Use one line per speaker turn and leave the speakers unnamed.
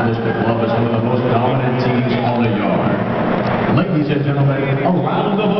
established the club one of the most dominant teams on the yard. Ladies and gentlemen, a round of applause